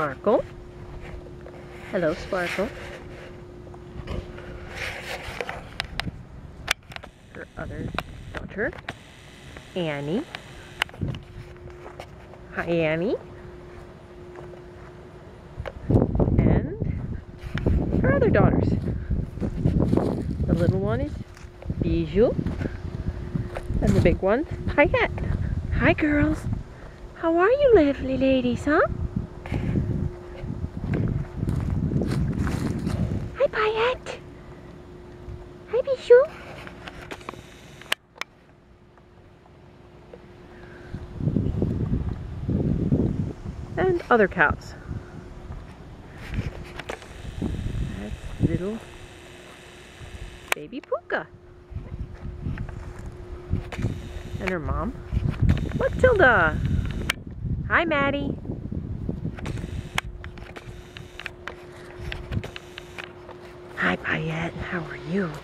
Sparkle. Hello, Sparkle. Her other daughter, Annie. Hi, Annie. And her other daughters. The little one is Bijou. And the big one's Paillette. Hi, girls. How are you lovely ladies, huh? Paillette. Hi, Bijou. And other cows. That's little baby Puka. And her mom. Matilda. Hi, Maddie. Hi, Paillette. How are you?